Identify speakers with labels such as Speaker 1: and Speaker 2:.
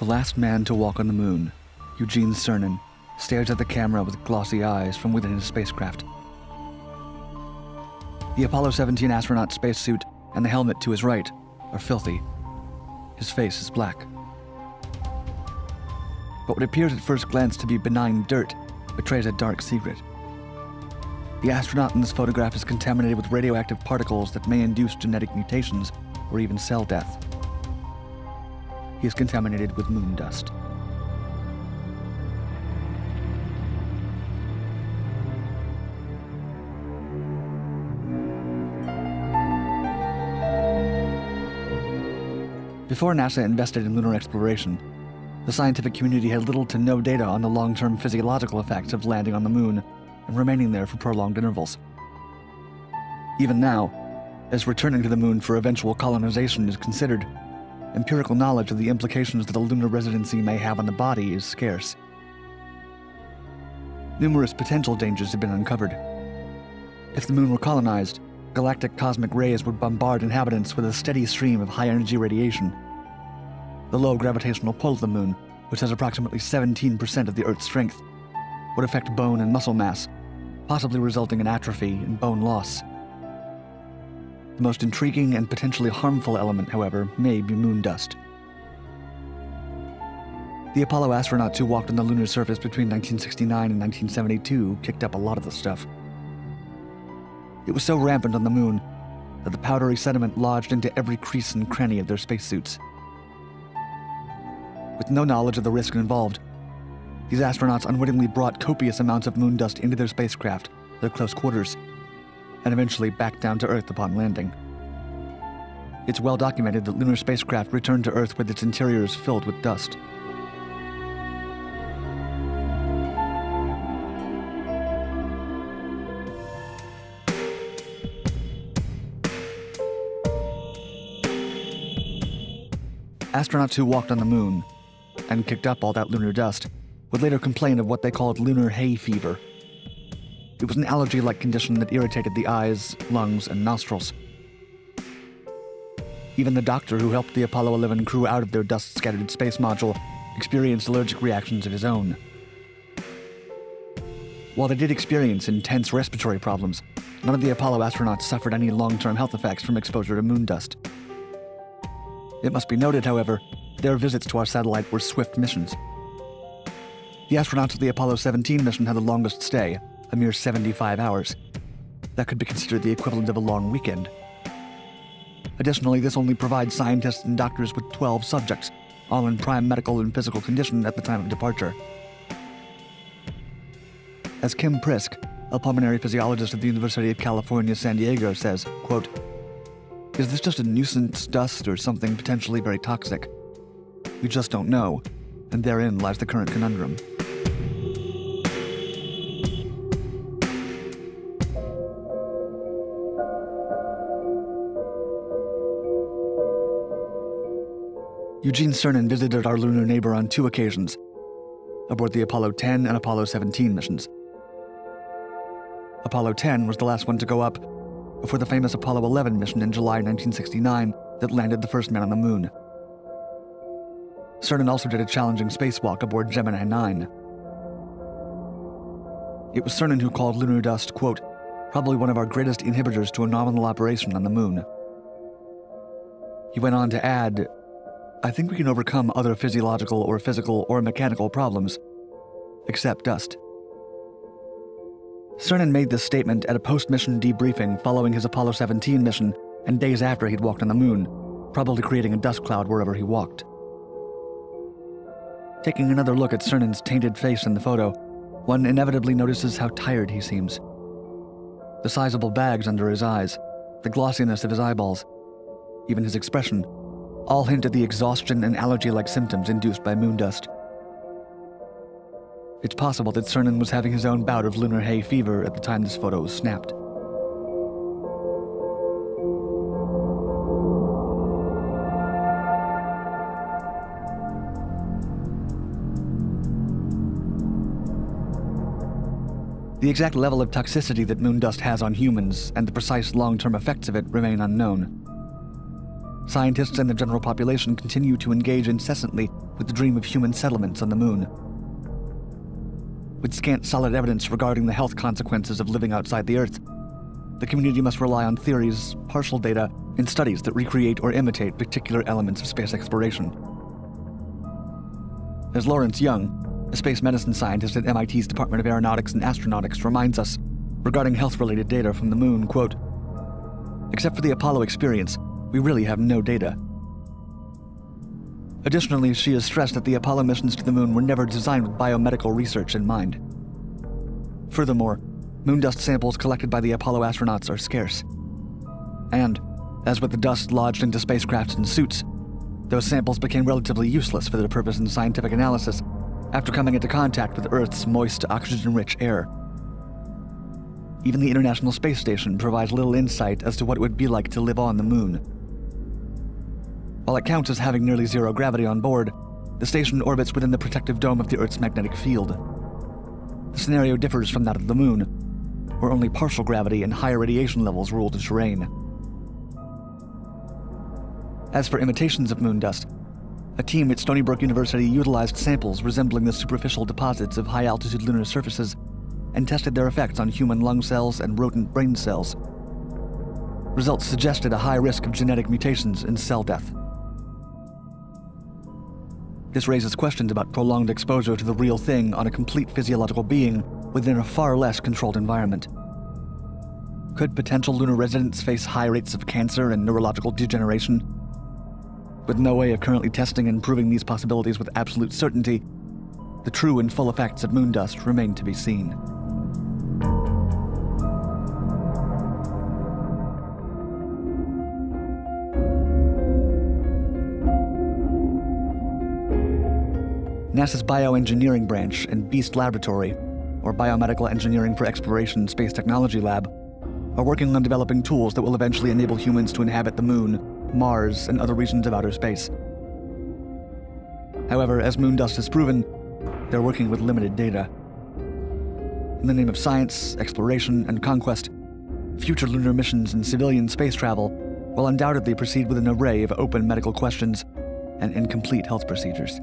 Speaker 1: The last man to walk on the moon, Eugene Cernan, stares at the camera with glossy eyes from within his spacecraft. The Apollo 17 astronaut spacesuit and the helmet to his right are filthy. His face is black. But what appears at first glance to be benign dirt betrays a dark secret. The astronaut in this photograph is contaminated with radioactive particles that may induce genetic mutations or even cell death. Is contaminated with moon dust. Before NASA invested in lunar exploration, the scientific community had little to no data on the long term physiological effects of landing on the moon and remaining there for prolonged intervals. Even now, as returning to the moon for eventual colonization is considered, empirical knowledge of the implications that a lunar residency may have on the body is scarce. Numerous potential dangers have been uncovered. If the moon were colonized, galactic cosmic rays would bombard inhabitants with a steady stream of high energy radiation. The low gravitational pull of the moon, which has approximately 17% of the Earth's strength, would affect bone and muscle mass, possibly resulting in atrophy and bone loss. The most intriguing and potentially harmful element, however, may be moon dust. The Apollo astronauts who walked on the lunar surface between 1969 and 1972 kicked up a lot of the stuff. It was so rampant on the moon that the powdery sediment lodged into every crease and cranny of their spacesuits. With no knowledge of the risk involved, these astronauts unwittingly brought copious amounts of moon dust into their spacecraft, their close quarters, and eventually back down to Earth upon landing. It's well documented that lunar spacecraft returned to Earth with its interiors filled with dust. Astronauts who walked on the moon and kicked up all that lunar dust would later complain of what they called lunar hay fever. It was an allergy like condition that irritated the eyes, lungs, and nostrils. Even the doctor who helped the Apollo 11 crew out of their dust scattered space module experienced allergic reactions of his own. While they did experience intense respiratory problems, none of the Apollo astronauts suffered any long term health effects from exposure to moon dust. It must be noted, however, their visits to our satellite were swift missions. The astronauts of the Apollo 17 mission had the longest stay, a mere 75 hours. That could be considered the equivalent of a long weekend. Additionally, this only provides scientists and doctors with 12 subjects, all in prime medical and physical condition at the time of departure. As Kim Prisk, a pulmonary physiologist at the University of California, San Diego, says, quote, Is this just a nuisance dust or something potentially very toxic? We just don't know, and therein lies the current conundrum. Eugene Cernan visited our lunar neighbor on two occasions, aboard the Apollo 10 and Apollo 17 missions. Apollo 10 was the last one to go up before the famous Apollo 11 mission in July 1969 that landed the first man on the moon. Cernan also did a challenging spacewalk aboard Gemini 9. It was Cernan who called lunar dust, quote, probably one of our greatest inhibitors to a nominal operation on the moon. He went on to add, I think we can overcome other physiological or physical or mechanical problems, except dust. Cernan made this statement at a post mission debriefing following his Apollo 17 mission and days after he'd walked on the moon, probably creating a dust cloud wherever he walked. Taking another look at Cernan's tainted face in the photo, one inevitably notices how tired he seems. The sizable bags under his eyes, the glossiness of his eyeballs, even his expression all hint at the exhaustion and allergy like symptoms induced by moon dust. It's possible that Cernan was having his own bout of lunar hay fever at the time this photo was snapped. The exact level of toxicity that moon dust has on humans and the precise long term effects of it remain unknown. Scientists and the general population continue to engage incessantly with the dream of human settlements on the moon. With scant solid evidence regarding the health consequences of living outside the Earth, the community must rely on theories, partial data, and studies that recreate or imitate particular elements of space exploration. As Laurence Young, a space medicine scientist at MIT's Department of Aeronautics and Astronautics, reminds us regarding health related data from the moon, quote, Except for the Apollo experience, we really have no data. Additionally, she has stressed that the Apollo missions to the moon were never designed with biomedical research in mind. Furthermore, moon dust samples collected by the Apollo astronauts are scarce. And, as with the dust lodged into spacecrafts and suits, those samples became relatively useless for their purpose in scientific analysis after coming into contact with Earth's moist, oxygen rich air. Even the International Space Station provides little insight as to what it would be like to live on the moon. While it counts as having nearly zero gravity on board, the station orbits within the protective dome of the Earth's magnetic field. The scenario differs from that of the moon, where only partial gravity and higher radiation levels rule the terrain. As for imitations of moon dust, a team at Stony Brook University utilized samples resembling the superficial deposits of high altitude lunar surfaces and tested their effects on human lung cells and rodent brain cells. Results suggested a high risk of genetic mutations and cell death. This raises questions about prolonged exposure to the real thing on a complete physiological being within a far less controlled environment. Could potential lunar residents face high rates of cancer and neurological degeneration? With no way of currently testing and proving these possibilities with absolute certainty, the true and full effects of moon dust remain to be seen. NASA's Bioengineering Branch and Beast Laboratory, or Biomedical Engineering for Exploration Space Technology Lab, are working on developing tools that will eventually enable humans to inhabit the Moon, Mars, and other regions of outer space. However, as moon dust has proven, they're working with limited data. In the name of science, exploration, and conquest, future lunar missions and civilian space travel will undoubtedly proceed with an array of open medical questions and incomplete health procedures.